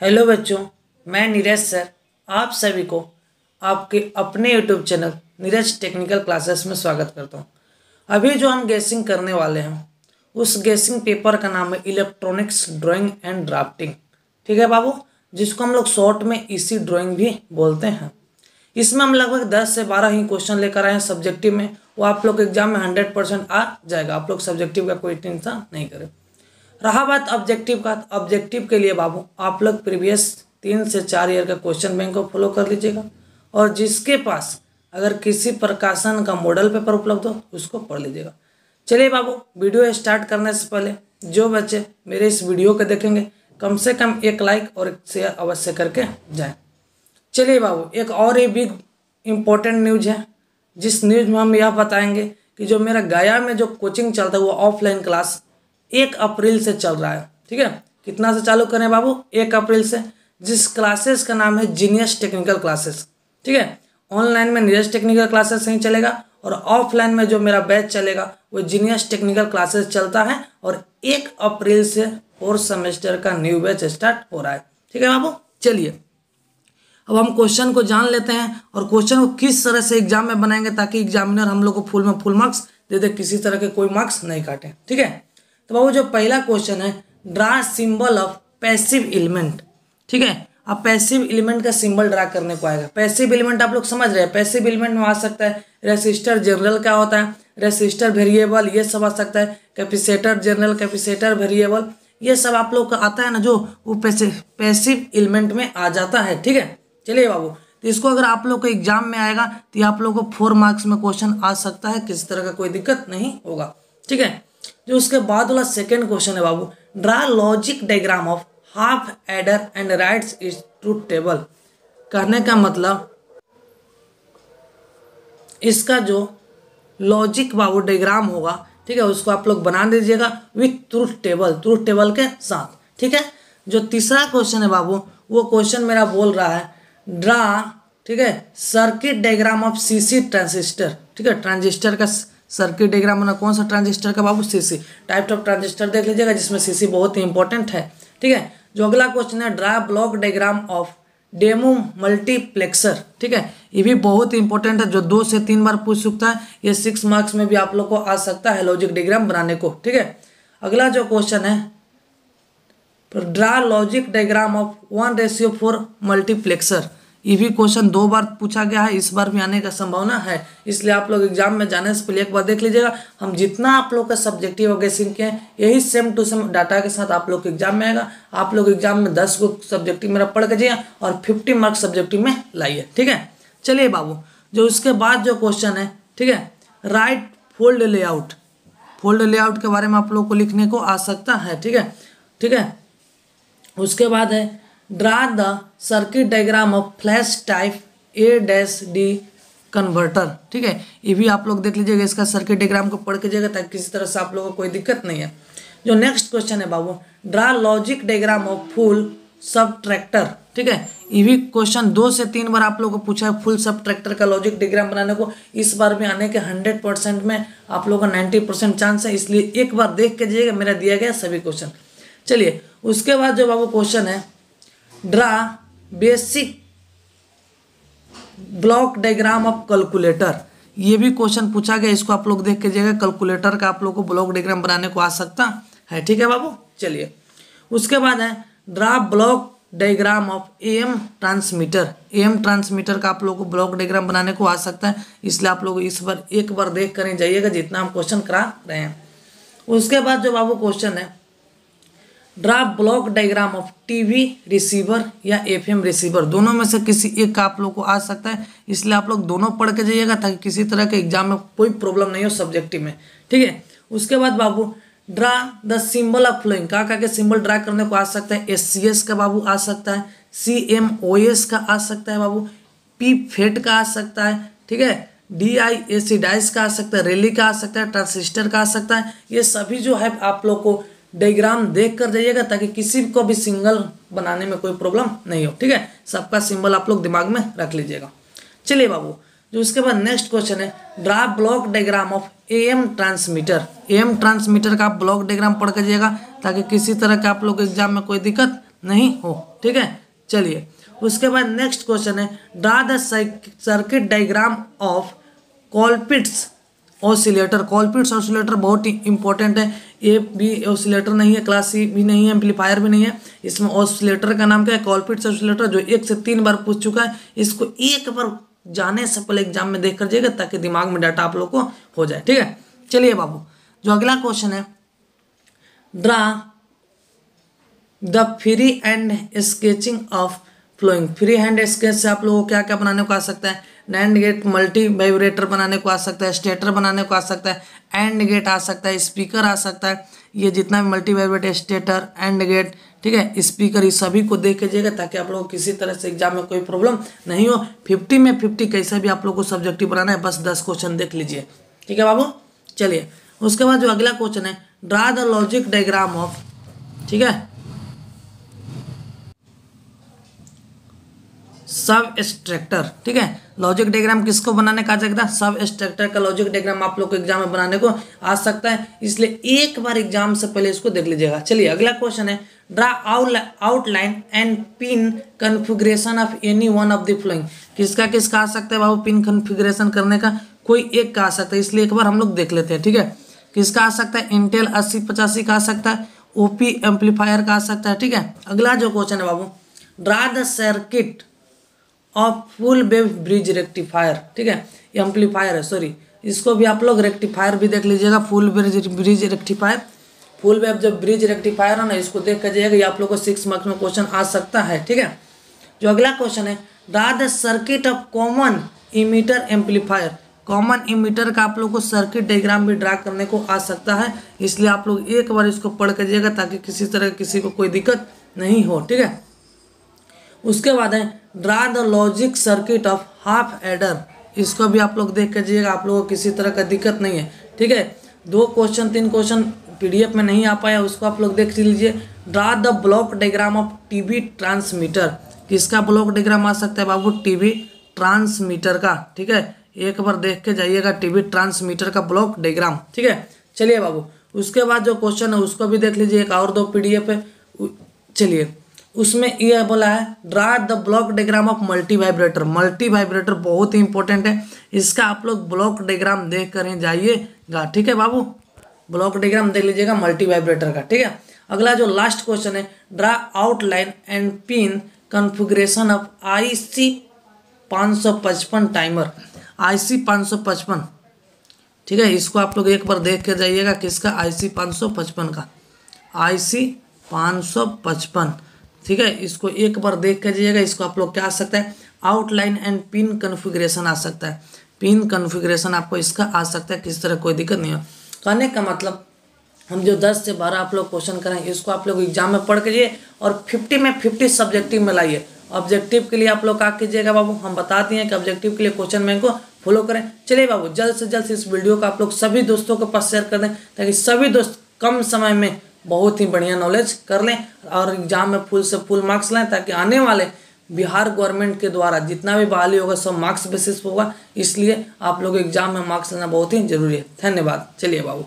Hello बच्चों, मैं Neeraj sir, आप सभी को आपके अपने YouTube channel Neeraj technical classes में स्वागत करता हूँ। अभी जो हम गैसिंग करने वाले हैं, उस गैसिंग पेपर का नाम है इलेक्ट्रॉनिक्स ड्राइंग एंड ड्राफ्टिंग ठीक है बाबू? जिसको हम लोग शॉर्ट में इसी ड्राइंग भी बोलते हैं। इसमें हम लगभग दस से बारह ही क्वेश्चन लेकर आए हैं सब्जेक्टिव में। वो आप लोग एग्ज़ाम में हंड्रेड परसेंट आ जाएगा। आप लोग सब्जेक्टिव का कोई टेंशन नहीं करें। रहा बात ऑब्जेक्टिव का ऑब्जेक्टिव के लिए बाबू, आप लोग प्रीवियस तीन से चार ईयर का क्वेश्चन बैंक को फॉलो कर लीजिएगा। और जिसके पास अगर किसी प्रकाशन का मॉडल पेपर उपलब्ध हो, उसको पढ़ लीजिएगा। चलिए बाबू वीडियो स्टार्ट करने से पहले, जो बच्चे मेरे इस वीडियो को देखेंगे, कम से कम एक लाइक और एक शेयर अवश्य करके जाए। चलिए बाबू, एक और ही बिग इम्पोर्टेंट न्यूज़ है, जिस न्यूज़ में हम यह बताएँगे कि जो मेरा गया में जो कोचिंग चलता है, वो ऑफलाइन क्लास एक अप्रैल से चल रहा है, ठीक है? कितना से चालू करें बाबू? एक अप्रैल से। जिस क्लासेस का नाम है जीनियस टेक्निकल क्लासेस ठीक है? ऑनलाइन में नीरज टेक्निकल क्लासेस नहीं चलेगा और ऑफलाइन में जो मेरा बैच चलेगा, वो जीनियस टेक्निकल क्लासेस चलता है और एक अप्रैल से फोर्थ सेमेस्टर का न्यू बैच स्टार्ट हो रहा है, ठीक है बाबू? चलिए, अब हम क्वेश्चन को जान लेते हैं और क्वेश्चन को किस तरह से एग्ज़ाम में बनाएँगे ताकि एग्जामिनर हम लोग को फुल में फुल मार्क्स दे दे, किसी तरह के कोई मार्क्स नहीं काटे, ठीक है? तो बाबू, जो पहला क्वेश्चन है draw symbol of passive element ठीक है? अब पैसिव एलिमेंट का सिंबल ड्रा करने को आएगा। पैसिव एलिमेंट आप लोग समझ रहे हैं। पैसिव एलिमेंट में आ सकता है। रेसिस्टर जनरल क्या होता है। रेसिस्टर वेरिएबल ये सब आ सकता है। कैपिसेटर जनरल कैपिसेटर वेरिएबल ये सब आप लोग का आता है ना जो, वो पैसिव एलिमेंट में आ जाता है। ठीक है? चलिए बाबू तो इसको अगर आप लोग को एग्ज़ाम में आएगा तो आप लोग को फोर मार्क्स में क्वेश्चन आ सकता है। किसी तरह का कोई दिक्कत नहीं होगा। ठीक है? जो उसके बाद वाला सेकेंड क्वेश्चन है बाबू। Draw logic diagram of half adder and writes is truth table कहने का मतलब इसका जो लॉजिक बाबू डायग्राम होगा, ठीक है, उसको आप लोग बना दीजिएगा with truth table truth table के साथ, ठीक है? जो तीसरा क्वेश्चन है बाबू, वो क्वेश्चन मेरा बोल रहा है ड्रा ठीक है circuit diagram of CC transistor ठीक है ट्रांजिस्टर का सर्किट डायग्राम बना कौन सा ट्रांजिस्टर का बाबू? सीसी टाइप ऑफ़ ट्रांजिस्टर देख लीजिएगा, जिसमें सीसी बहुत ही इंपॉर्टेंट है। ठीक है? जो अगला क्वेश्चन है draw block diagram of demultiplexer ठीक है? ये भी बहुत इंपॉर्टेंट है, जो दो से तीन बार पूछ सकता है, ये सिक्स मार्क्स में भी आप लोग को आ सकता है लॉजिक डायग्राम बनाने को। ठीक है? अगला जो क्वेश्चन है draw logic diagram of one ratio four multiplexer ये भी क्वेश्चन दो बार पूछा गया है, इस बार भी आने का संभावना है। इसलिए आप लोग एग्ज़ाम में जाने से पहले एक बार देख लीजिएगा, हम जितना आप लोग का सब्जेक्टिव सीख के हैं, यही सेम टू सेम डाटा के साथ आप लोग एग्ज़ाम में आएगा। आप लोग एग्ज़ाम में दस को सब्जेक्टिव मेरा पढ़ के और फिफ्टी मार्क्स सब्जेक्टिव में लाइए, ठीक है? चलिए बाबू, जो उसके बाद जो क्वेश्चन है, ठीक है? Write fold layout fold layout के बारे में आप लोग को लिखने को आ सकता है, ठीक है? ठीक है? उसके बाद है draw the circuit diagram of flash type A dash D converter ठीक है? ये भी आप लोग देख लीजिएगा, इसका सर्किट डायग्राम को पढ़ के जाएगा ताकि किसी तरह से आप लोगों को कोई दिक्कत नहीं है। जो नेक्स्ट क्वेश्चन है बाबू draw logic diagram of full subtractor ठीक है? ये भी क्वेश्चन दो से तीन बार आप लोगों को पूछा है फुल सब ट्रैक्टर का लॉजिक डायग्राम बनाने को। इस बार भी आने के हंड्रेड परसेंट में आप लोगों का नाइन्टी परसेंट चांस है, इसलिए एक बार देख के जाइएगा, मेरा दिया गया सभी क्वेश्चन चलिए, उसके बाद जो बाबू क्वेश्चन है draw basic block diagram of calculator ये भी क्वेश्चन पूछा गया, इसको आप लोग देख के जाइएगा कैलकुलेटर का आप लोग को ब्लॉक डायग्राम बनाने को आ सकता है, ठीक है बाबू? चलिए। उसके बाद है draw block diagram of M transmitter M transmitter का आप लोग को ब्लॉक डायग्राम बनाने को आ सकता है, इसलिए आप लोग इस बार, एक बार देख कर, जाइएगा, जितना हम क्वेश्चन करा रहे हैं। उसके बाद जो बाबू क्वेश्चन है draw block diagram of TV receiver या एफएम रिसीवर दोनों में से किसी एक का आप लोग को आ सकता है, इसलिए आप लोग दोनों पढ़ के जाइएगा ताकि किसी तरह के एग्ज़ाम में कोई प्रॉब्लम नहीं हो सब्जेक्टिव में। ठीक है? उसके बाद बाबू draw the symbol of following का, के सिंबल ड्रा करने को आ सकता है? एससीएस का बाबू आ सकता है। सी एम ओ एस का आ सकता है बाबू। पी फेट का आ सकता है। ठीक है? D I A C dice का आ सकता है। रेली का आ सकता है। ट्रांसिस्टर का आ सकता है। ये सभी जो है आप लोग को डायग्राम देख कर जाइएगा ताकि किसी को भी सिंगल बनाने में कोई प्रॉब्लम नहीं हो, ठीक है? सबका सिंबल आप लोग दिमाग में रख लीजिएगा। चलिए बाबू, जो उसके बाद नेक्स्ट क्वेश्चन है draw block diagram of A M transmitter A M transmitter का आप ब्लॉक डायग्राम पढ़ कर जाइएगा ताकि किसी तरह का आप लोग एग्ज़ाम में कोई दिक्कत नहीं हो, ठीक है? चलिए, उसके बाद नेक्स्ट क्वेश्चन है draw the circuit diagram of Colpitts oscillator, Colpitts oscillator बहुत ही इंपॉर्टेंट है। ये भी ऑसिलेटर नहीं है क्लास सी भी नहीं है एम्पलीफायर भी नहीं है। इसमें ऑसिलेटर का नाम क्या है? कॉलपिट्स ऑसिलेटर, जो एक से तीन बार पूछ चुका है। इसको एक बार जाने से पहले एग्ज़ाम में देख कर जाइएगा, ताकि दिमाग में डाटा आप लोग को हो जाए। ठीक है? चलिए बाबू, जो अगला क्वेश्चन है। Draw the freehand sketching of following free hand sketch से आप लोगों को क्या क्या बनाने को आ सकता है? नैंड गेट मल्टी वाइब्रेटर बनाने को आ सकता है स्टेटर बनाने को आ सकता है एंड गेट आ सकता है स्पीकर आ सकता है। ये जितना भी multi vibrator stator and gate ठीक है? स्पीकर ये सभी को देख लीजिएगा ताकि आप लोगों को किसी तरह से एग्ज़ाम में कोई प्रॉब्लम नहीं हो। फिफ्टी में फिफ्टी कैसे भी आप लोग को सब्जेक्टिव बनाना है, बस दस क्वेश्चन देख लीजिए। ठीक है बाबू? चलिए, उसके बाद जो अगला क्वेश्चन है draw the logic diagram of ठीक है? सब स्ट्रक्टर ठीक है? लॉजिक डायग्राम किसको बनाने का सकता है? सब स्ट्रक्टर का लॉजिक डायग्राम आप लोग को एग्ज़ाम में बनाने को आ सकता है। इसलिए एक बार एग्ज़ाम से पहले इसको देख लीजिएगा। चलिए, अगला क्वेश्चन है। Draw outline and pin configuration of any one of the following किसका किसका आ सकता है बाबू? पिन कन्फिग्रेशन करने का कोई एक का आ सकता है। इसलिए एक बार हम लोग देख लेते हैं, ठीक है? किसका आ सकता है? इंटेल अस्सी पचासी का आ सकता है। ओपी एम्पलीफायर का आ सकता है, ठीक है? अगला जो क्वेश्चन है बाबू। Draw the circuit of full wave bridge rectifier ठीक है? एम्पलीफायर है सॉरी इसको भी आप लोग रेक्टिफायर भी देख लीजिएगा full bridge bridge rectifier full wave जब ब्रिज रेक्टिफायर है ना, इसको देख कर जाइएगा, ये आप लोग को सिक्स मार्क्स में क्वेश्चन आ सकता है, ठीक है? जो अगला क्वेश्चन है draw the circuit of common emitter amplifier common emitter का आप लोग को सर्किट डायग्राम भी ड्रा करने को आ सकता है, इसलिए आप लोग एक बार इसको पढ़ कर जाइएगा, ताकि किसी तरह किसी को कोई दिक्कत नहीं हो, ठीक है? उसके बाद है draw the logic circuit of half adder इसको भी आप लोग देख कर जाइएगा आप लोगों को किसी तरह का दिक्कत नहीं है। ठीक है? दो क्वेश्चन तीन क्वेश्चन पीडीएफ में नहीं आ पाया, उसको आप लोग देख लीजिए। Draw the block diagram of TV transmitter किसका ब्लॉक डायग्राम आ सकता है बाबू? टीवी ट्रांसमीटर का। ठीक है? एक बार देख के जाइएगा टीवी ट्रांसमीटर का ब्लॉक डायग्राम ठीक है? चलिए बाबू, उसके बाद जो क्वेश्चन है, उसको भी देख लीजिए। एक और दो पीडीएफ है। चलिए। उसमें यह बोला है draw the block diagram of multi vibrator multi vibrator बहुत ही इंपॉर्टेंट है। इसका आप लोग ब्लॉक डायग्राम देख कर जाइएगा ठीक है बाबू? ब्लॉक डायग्राम देख लीजिएगा मल्टी वाइब्रेटर का, ठीक है? अगला जो लास्ट क्वेश्चन है draw outline and pin configuration of I C पाँच सौ पचपन टाइमर आई सी पाँच सौ पचपन ठीक है, इसको आप लोग एक बार देख के जाइएगा किसका? आई सी पाँच सौ पचपन का। आई सी पाँच सौ पचपन ठीक है? इसको एक बार देख कर जाइएगा इसको आप लोग क्या आ सकता है? आउटलाइन एंड पिन कन्फिग्रेशन आ सकता है। पिन कन्फिग्रेशन आपको इसका आ सकता है, किस तरह कोई दिक्कत नहीं हो। कहने का मतलब हम जो 10 से 12 आप लोग क्वेश्चन करें, इसको आप लोग एग्ज़ाम में पढ़ कीजिए और 50 में 50 सब्जेक्टिव में लाइए ऑब्जेक्टिव के लिए आप लोग क्या कीजिएगा बाबू? हम बताते हैं कि ऑब्जेक्टिव के लिए क्वेश्चन बैंक को फॉलो करें। चलिए बाबू, जल्द से जल्द इस वीडियो को आप लोग सभी दोस्तों के पास शेयर कर दें, ताकि सभी दोस्त कम समय में बहुत ही बढ़िया नॉलेज कर लें और एग्ज़ाम में फुल से फुल मार्क्स लाएँ ताकि आने वाले बिहार गवर्नमेंट के द्वारा जितना भी बहाली होगा, सब मार्क्स बेसिस होगा। इसलिए आप लोग एग्ज़ाम में मार्क्स लेना बहुत ही ज़रूरी है। धन्यवाद। चलिए बाबू।